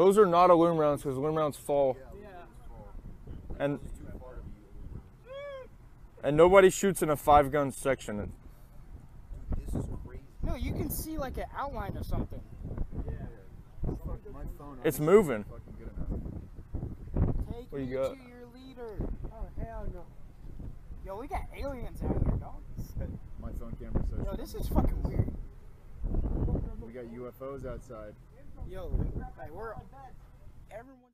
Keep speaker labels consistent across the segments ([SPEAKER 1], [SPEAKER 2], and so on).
[SPEAKER 1] Those are not aluminum rounds because aluminum rounds fall. And and nobody shoots in a five gun section.
[SPEAKER 2] This is crazy.
[SPEAKER 3] No, you can see like an outline of something.
[SPEAKER 2] My phone.
[SPEAKER 1] It's moving.
[SPEAKER 2] Fucking.
[SPEAKER 3] Take
[SPEAKER 1] What do
[SPEAKER 3] me
[SPEAKER 1] you got?
[SPEAKER 3] to your leader. Oh hell no. Yo, we got aliens out here, dog.
[SPEAKER 2] My phone camera says.
[SPEAKER 3] Yo, this is fucking weird.
[SPEAKER 2] We got UFOs outside.
[SPEAKER 3] Yo, like we're everyone's.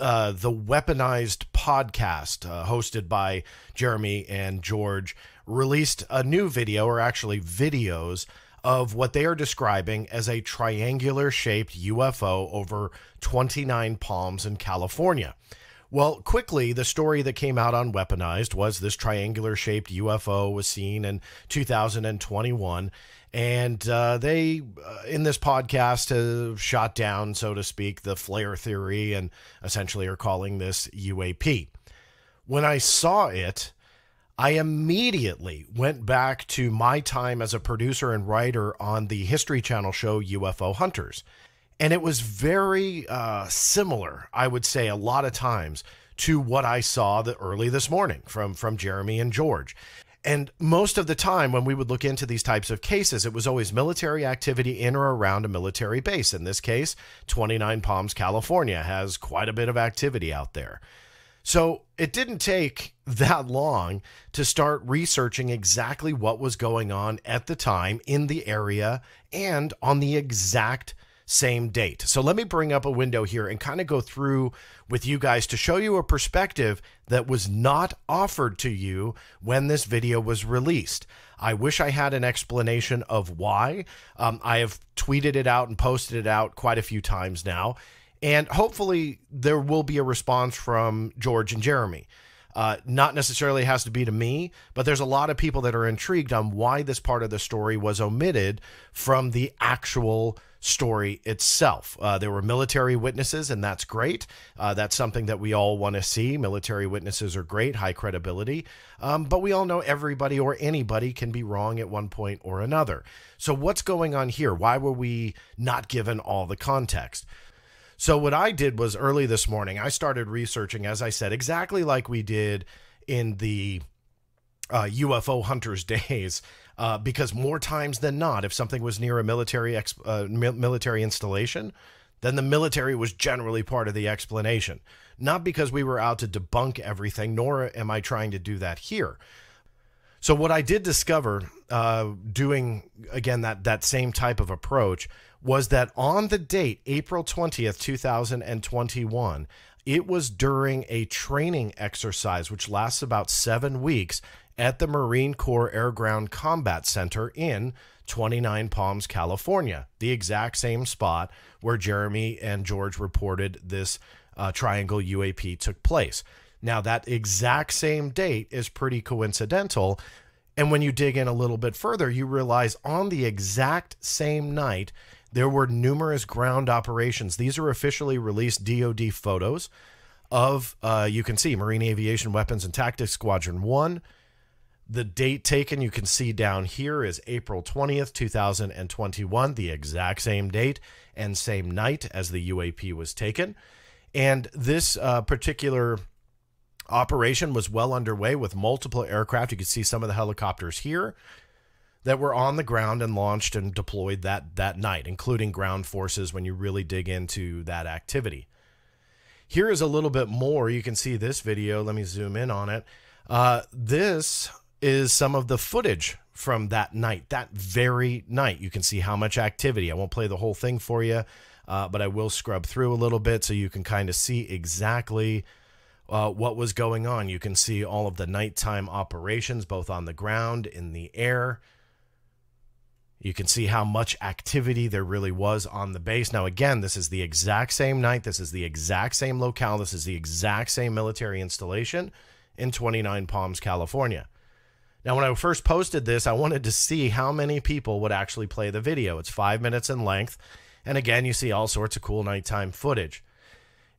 [SPEAKER 4] Uh, the weaponized podcast uh, hosted by Jeremy and George released a new video, or actually videos, of what they are describing as a triangular shaped UFO over 29 Palms in California. Well, quickly, the story that came out on Weaponized was this triangular shaped UFO was seen in 2021. And uh, they, uh, in this podcast, have shot down, so to speak, the flare theory and essentially are calling this UAP. When I saw it, I immediately went back to my time as a producer and writer on the History Channel show UFO Hunters. And it was very uh, similar, I would say, a lot of times to what I saw the, early this morning from, from Jeremy and George. And most of the time, when we would look into these types of cases, it was always military activity in or around a military base. In this case, 29 Palms, California has quite a bit of activity out there. So it didn't take that long to start researching exactly what was going on at the time in the area and on the exact same date. So let me bring up a window here and kind of go through with you guys to show you a perspective that was not offered to you when this video was released. I wish I had an explanation of why. Um, I have tweeted it out and posted it out quite a few times now. And hopefully, there will be a response from George and Jeremy. Uh, not necessarily has to be to me, but there's a lot of people that are intrigued on why this part of the story was omitted from the actual story itself. Uh, there were military witnesses, and that's great. Uh, that's something that we all want to see. Military witnesses are great, high credibility. Um, but we all know everybody or anybody can be wrong at one point or another. So, what's going on here? Why were we not given all the context? So, what I did was early this morning, I started researching, as I said, exactly like we did in the uh, UFO hunters days. Uh, because more times than not, if something was near a military uh, military installation, then the military was generally part of the explanation. Not because we were out to debunk everything, nor am I trying to do that here. So what I did discover, uh, doing again that that same type of approach, was that on the date April twentieth, two thousand and twenty-one, it was during a training exercise which lasts about seven weeks at the Marine Corps Air Ground Combat Center in 29 Palms, California, the exact same spot where Jeremy and George reported this uh, triangle UAP took place. Now, that exact same date is pretty coincidental. And when you dig in a little bit further, you realize on the exact same night, there were numerous ground operations. These are officially released DoD photos of, uh, you can see Marine Aviation Weapons and Tactics Squadron 1. The date taken, you can see down here, is April 20th, 2021, the exact same date and same night as the UAP was taken. And this uh, particular operation was well underway with multiple aircraft. You can see some of the helicopters here that were on the ground and launched and deployed that that night, including ground forces when you really dig into that activity. Here is a little bit more. You can see this video. Let me zoom in on it. Uh, this is some of the footage from that night, that very night. You can see how much activity. I won't play the whole thing for you, uh, but I will scrub through a little bit so you can kind of see exactly uh, what was going on. You can see all of the nighttime operations, both on the ground, in the air. You can see how much activity there really was on the base. Now, again, this is the exact same night. This is the exact same locale. This is the exact same military installation in 29 Palms, California. Now, when I first posted this, I wanted to see how many people would actually play the video. It's five minutes in length. And again, you see all sorts of cool nighttime footage.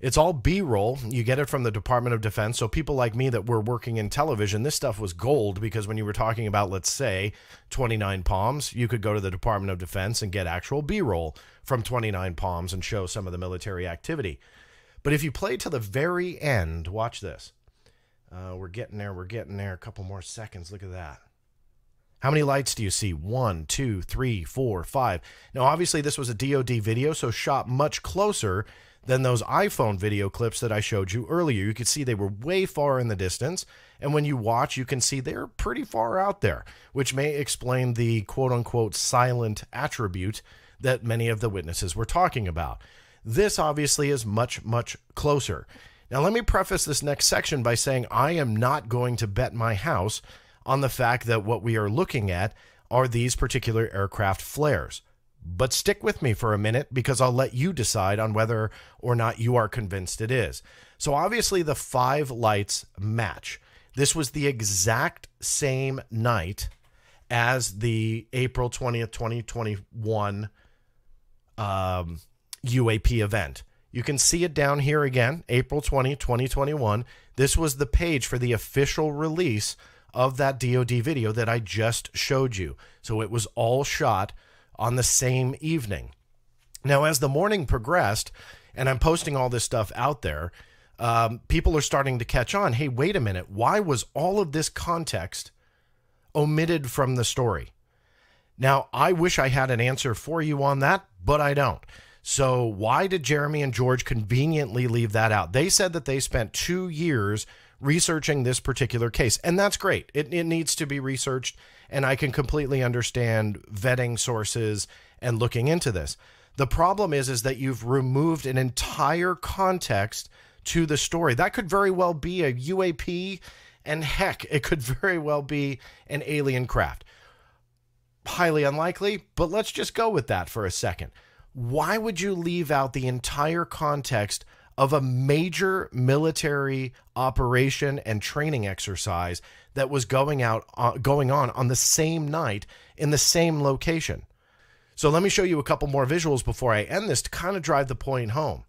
[SPEAKER 4] It's all B roll. You get it from the Department of Defense. So, people like me that were working in television, this stuff was gold because when you were talking about, let's say, 29 Palms, you could go to the Department of Defense and get actual B roll from 29 Palms and show some of the military activity. But if you play to the very end, watch this. Uh, we're getting there. We're getting there. A couple more seconds. Look at that. How many lights do you see? One, two, three, four, five. Now, obviously, this was a DoD video, so shot much closer than those iPhone video clips that I showed you earlier. You could see they were way far in the distance. And when you watch, you can see they're pretty far out there, which may explain the quote unquote silent attribute that many of the witnesses were talking about. This obviously is much, much closer. Now, let me preface this next section by saying I am not going to bet my house on the fact that what we are looking at are these particular aircraft flares. But stick with me for a minute because I'll let you decide on whether or not you are convinced it is. So, obviously, the five lights match. This was the exact same night as the April 20th, 2021 um, UAP event. You can see it down here again, April 20, 2021. This was the page for the official release of that DoD video that I just showed you. So it was all shot on the same evening. Now, as the morning progressed, and I'm posting all this stuff out there, um, people are starting to catch on. Hey, wait a minute. Why was all of this context omitted from the story? Now, I wish I had an answer for you on that, but I don't. So, why did Jeremy and George conveniently leave that out? They said that they spent two years researching this particular case, and that's great. It, it needs to be researched and I can completely understand vetting sources and looking into this. The problem is is that you've removed an entire context to the story. That could very well be a UAP and heck, it could very well be an alien craft. Highly unlikely, but let's just go with that for a second. Why would you leave out the entire context of a major military operation and training exercise that was going out uh, going on on the same night in the same location. So let me show you a couple more visuals before I end this to kind of drive the point home.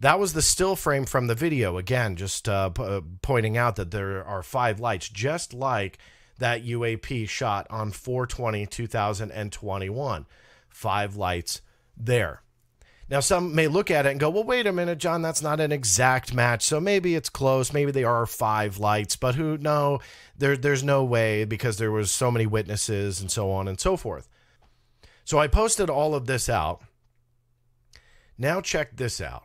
[SPEAKER 4] That was the still frame from the video. Again, just uh, uh pointing out that there are five lights, just like that UAP shot on 420 2021. Five lights there. Now, some may look at it and go, well, wait a minute, John, that's not an exact match. So maybe it's close. Maybe they are five lights, but who, no, there, there's no way because there was so many witnesses and so on and so forth. So I posted all of this out. Now check this out.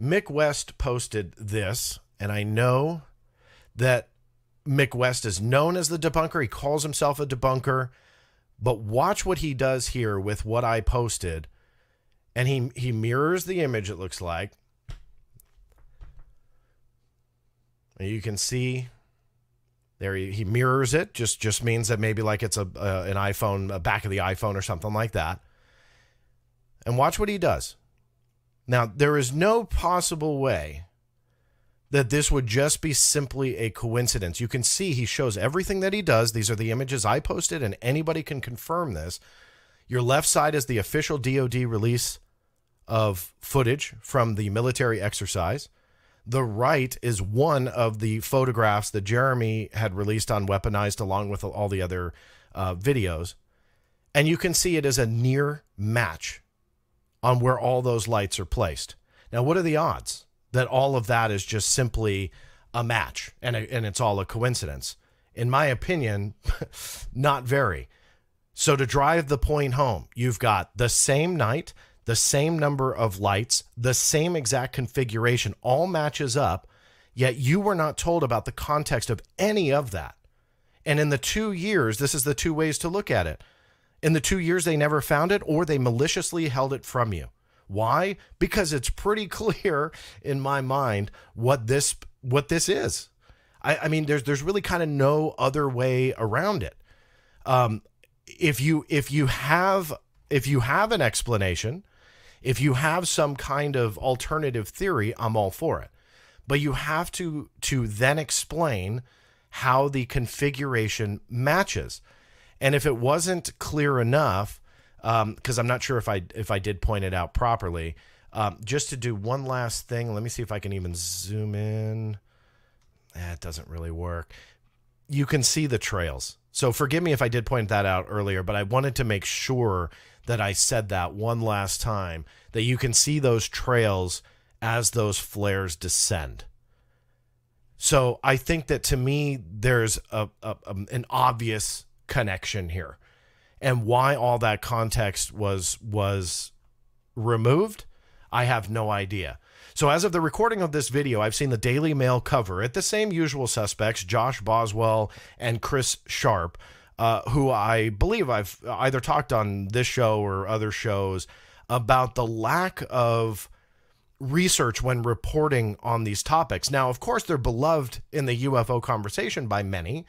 [SPEAKER 4] Mick West posted this, and I know that Mick West is known as the debunker. He calls himself a debunker. But watch what he does here with what I posted and he he mirrors the image it looks like. And you can see there he, he mirrors it. Just just means that maybe like it's a uh, an iphone a back of the iphone or something like that. And watch what he does. Now there is no possible way that this would just be simply a coincidence. You can see he shows everything that he does. These are the images i posted and anybody can confirm this your left side is the official DoD release of footage from the military exercise. The right is one of the photographs that Jeremy had released on Weaponized along with all the other uh, videos. And you can see it is a near match on where all those lights are placed. Now, what are the odds that all of that is just simply a match and, a, and it's all a coincidence? In my opinion, not very. So, to drive the point home, you've got the same night, the same number of lights, the same exact configuration, all matches up, yet you were not told about the context of any of that. And in the two years, this is the two ways to look at it. In the two years, they never found it or they maliciously held it from you. Why? Because it's pretty clear in my mind what this what this is. I, I mean, there's there's really kind of no other way around it. Um, if you if you have if you have an explanation, if you have some kind of alternative theory, I'm all for it. But you have to to then explain how the configuration matches. And if it wasn't clear enough, because um, I'm not sure if I if I did point it out properly, um, just to do one last thing, let me see if I can even zoom in. It doesn't really work. You can see the trails. So forgive me if I did point that out earlier, but I wanted to make sure that I said that one last time that you can see those trails as those flares descend. So I think that to me, there's a, a, a, an obvious connection here, and why all that context was was removed, I have no idea. So as of the recording of this video, I've seen the Daily Mail cover it the same usual suspects, Josh Boswell and Chris Sharp, uh, who I believe I've either talked on this show or other shows about the lack of research when reporting on these topics. Now, of course, they're beloved in the UFO conversation by many,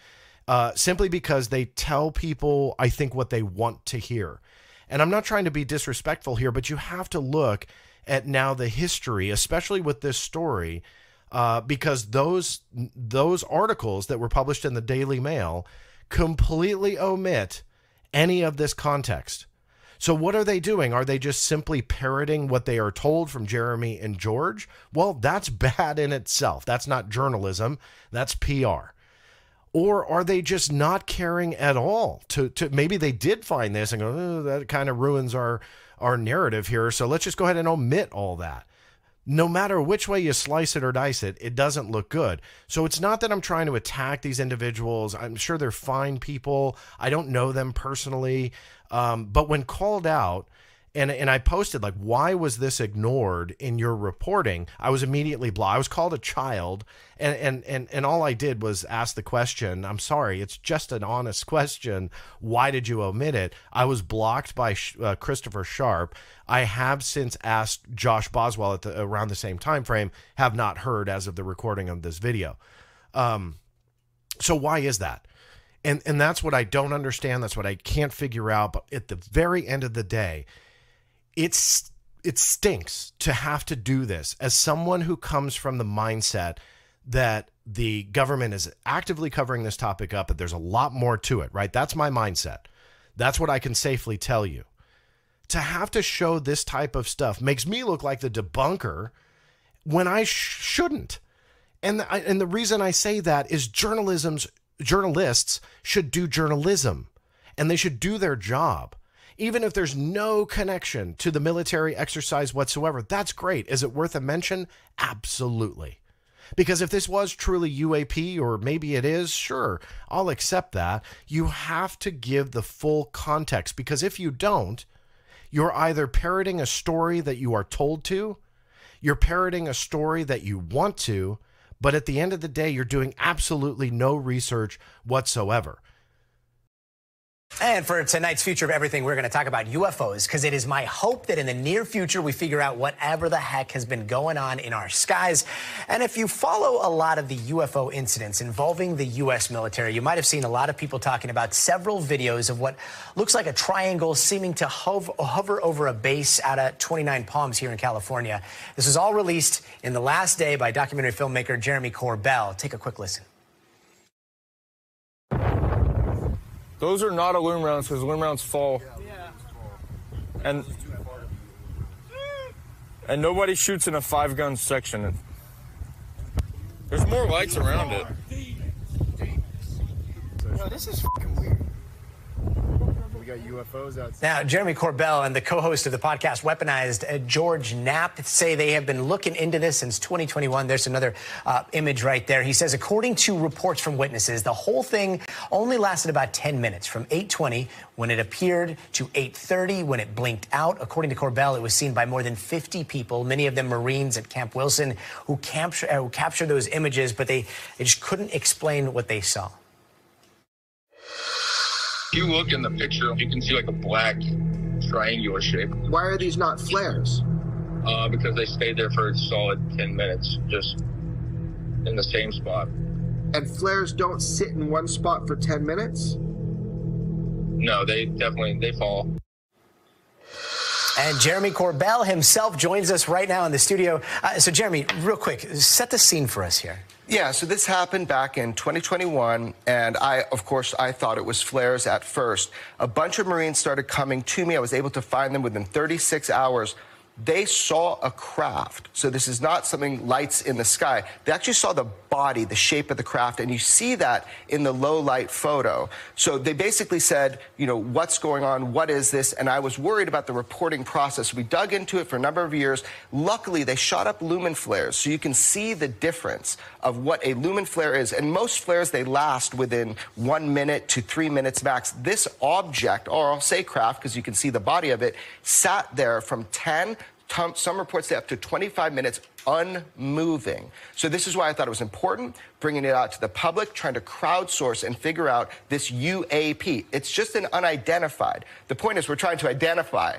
[SPEAKER 4] uh, simply because they tell people, I think, what they want to hear. And I'm not trying to be disrespectful here, but you have to look at now the history, especially with this story, uh, because those those articles that were published in the Daily Mail completely omit any of this context. So, what are they doing? Are they just simply parroting what they are told from Jeremy and George? Well, that's bad in itself. That's not journalism, that's PR. Or are they just not caring at all? To, to maybe they did find this and go, oh, that kind of ruins our our narrative here. So let's just go ahead and omit all that no matter which way you slice it or dice it, it doesn't look good. So it's not that I'm trying to attack these individuals. I'm sure they're fine people. I don't know them personally. Um, but when called out, and and I posted like, why was this ignored in your reporting? I was immediately blocked. I was called a child, and and and and all I did was ask the question. I'm sorry, it's just an honest question. Why did you omit it? I was blocked by uh, Christopher Sharp. I have since asked Josh Boswell at the around the same time frame. Have not heard as of the recording of this video. Um, so why is that? And and that's what I don't understand. That's what I can't figure out. But at the very end of the day it's it stinks to have to do this as someone who comes from the mindset that the government is actively covering this topic up, but there's a lot more to it, right? That's my mindset. That's what I can safely tell you. To have to show this type of stuff makes me look like the debunker when I sh- shouldn't. And the, and the reason I say that is journalism's journalists should do journalism and they should do their job even if there's no connection to the military exercise whatsoever, that's great. Is it worth a mention? Absolutely. Because if this was truly UAP, or maybe it is, sure, I'll accept that. You have to give the full context because if you don't, you're either parroting a story that you are told to, you're parroting a story that you want to, but at the end of the day, you're doing absolutely no research whatsoever.
[SPEAKER 5] And for tonight's Future of Everything, we're going to talk about UFOs because it is my hope that in the near future we figure out whatever the heck has been going on in our skies. And if you follow a lot of the UFO incidents involving the U.S. military, you might have seen a lot of people talking about several videos of what looks like a triangle seeming to hover, over a base out of 29 Palms here in California. This was all released in the last day by documentary filmmaker Jeremy Corbell. Take a quick listen.
[SPEAKER 1] Those are not aluminum rounds because aluminum rounds fall.
[SPEAKER 3] Yeah.
[SPEAKER 1] And and nobody shoots in a five gun section. There's more lights around it.
[SPEAKER 3] Yo, this is fucking weird.
[SPEAKER 2] We got UFOs outside.
[SPEAKER 5] Now, Jeremy Corbell and the co host of the podcast, Weaponized, uh, George Knapp, say they have been looking into this since 2021. There's another uh, image right there. He says, according to reports from witnesses, the whole thing only lasted about 10 minutes from 820 when it appeared to 830 when it blinked out. According to Corbell, it was seen by more than 50 people, many of them Marines at Camp Wilson, who, capture, uh, who captured those images, but they, they just couldn't explain what they saw.
[SPEAKER 6] If you look in the picture, you can see like a black triangular shape
[SPEAKER 7] Why are these not flares?
[SPEAKER 6] uh, because they stayed there for a solid 10 minutes, just in the same spot.
[SPEAKER 7] And flares don't sit in one spot for 10 minutes?
[SPEAKER 6] no, they definitely they fall.
[SPEAKER 5] And Jeremy Corbell himself joins us right now in the studio. Uh, so, Jeremy, real quick, set the scene for us here.
[SPEAKER 7] Yeah, so this happened back in 2021, and I, of course, I thought it was flares at first. A bunch of Marines started coming to me. I was able to find them within 36 hours they saw a craft. So this is not something lights in the sky. They actually saw the body, the shape of the craft, and you see that in the low light photo. So they basically said, you know, what's going on? What is this? And I was worried about the reporting process. We dug into it for a number of years. Luckily, they shot up lumen flares, so you can see the difference of what a lumen flare is. And most flares, they last within one minute to three minutes max. This object, or I'll say craft, because you can see the body of it, sat there from 10 some reports say up to 25 minutes unmoving. So this is why I thought it was important bringing it out to the public, trying to crowdsource and figure out this UAP. It's just an unidentified. The point is we're trying to identify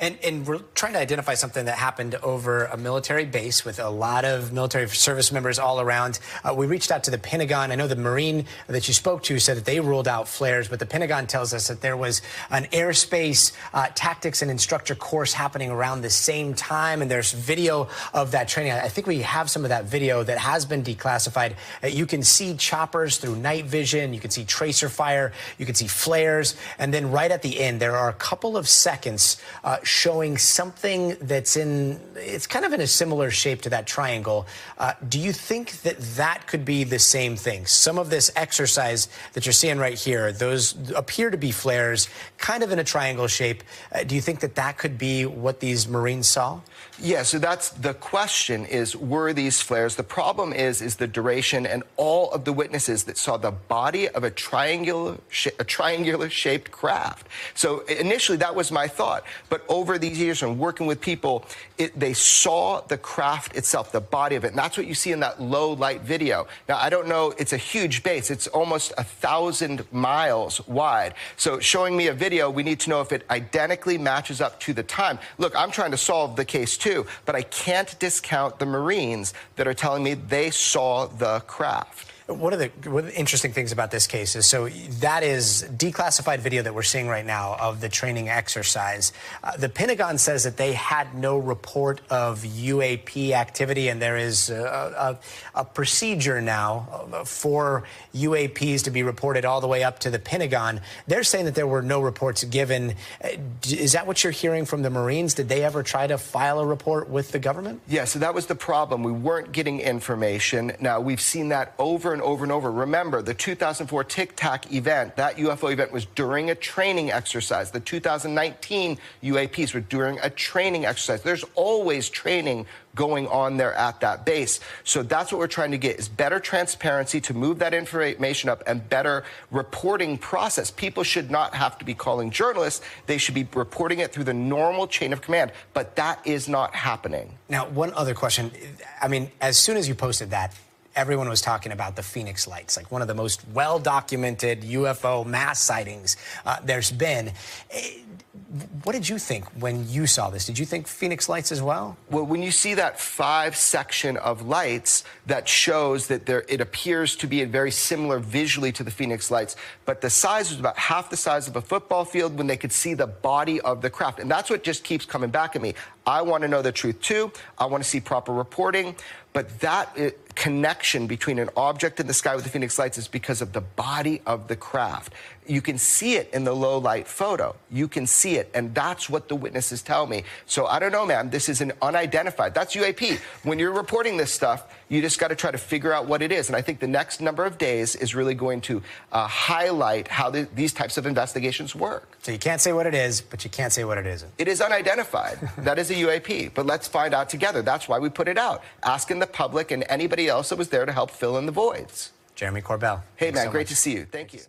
[SPEAKER 5] and, and, we're trying to identify something that happened over a military base with a lot of military service members all around. Uh, we reached out to the Pentagon. I know the Marine that you spoke to said that they ruled out flares, but the Pentagon tells us that there was an airspace uh, tactics and instructor course happening around the same time. And there's video of that training. I think we have some of that video that has been declassified. Uh, you can see choppers through night vision. You can see tracer fire. You can see flares. And then right at the end, there are a couple of seconds uh, showing something that's in, it's kind of in a similar shape to that triangle. Uh, do you think that that could be the same thing? Some of this exercise that you're seeing right here, those appear to be flares, kind of in a triangle shape. Uh, do you think that that could be what these Marines saw?
[SPEAKER 7] Yeah, so that's the question is, were these flares? The problem is, is the duration and all of the witnesses that saw the body of a triangular, a triangular shaped craft. So initially that was my thought, but over these years and working with people, it, they saw the craft itself, the body of it, and that's what you see in that low light video. Now, I don't know, it's a huge base. It's almost a thousand miles wide. So showing me a video, we need to know if it identically matches up to the time. Look, I'm trying to solve the case too too. But I can't discount the Marines that are telling me they saw the craft.
[SPEAKER 5] One of, the, one of the interesting things about this case is so that is declassified video that we're seeing right now of the training exercise. Uh, the Pentagon says that they had no report of UAP activity, and there is a, a, a procedure now uh, for UAPs to be reported all the way up to the Pentagon. They're saying that there were no reports given. Uh, is that what you're hearing from the Marines? Did they ever try to file a report with the government?
[SPEAKER 7] Yeah, so that was the problem. We weren't getting information. Now, we've seen that over and over and over. Remember, the 2004 Tic Tac event, that UFO event was during a training exercise. The 2019 UAPs were during a training exercise. There's always training going on there at that base. So that's what we're trying to get is better transparency to move that information up and better reporting process. People should not have to be calling journalists. They should be reporting it through the normal chain of command. But that is not happening.
[SPEAKER 5] Now, one other question. I mean, as soon as you posted that, everyone was talking about the Phoenix Lights, like one of the most well documented UFO mass sightings uh, there's been. Eh, what did you think when you saw this? Did you think Phoenix Lights as well?
[SPEAKER 7] Well, when you see that five section of lights, that shows that there it appears to be very similar visually to the Phoenix Lights, but the size was about half the size of a football field when they could see the body of the craft. And that's what just keeps coming back at me. I want to know the truth too. I want to see proper reporting. But that uh, connection between an object in the sky with the Phoenix Lights is because of the body of the craft. You can see it in the low light photo. You can see it. And that's what the witnesses tell me. So I don't know, ma'am. This is an unidentified. That's UAP. When you're reporting this stuff, you just got to try to figure out what it is. And I think the next number of days is really going to uh, highlight how the, these types of investigations work.
[SPEAKER 5] So you can't say what it is, but you can't say what it isn't.
[SPEAKER 7] It is unidentified. that is a UAP. But let's find out together. That's why we put it out. Asking the public and anybody else that was there to help fill in the voids.
[SPEAKER 5] Jeremy Corbell.
[SPEAKER 7] Hey, man, so great much. to see you. Thank you.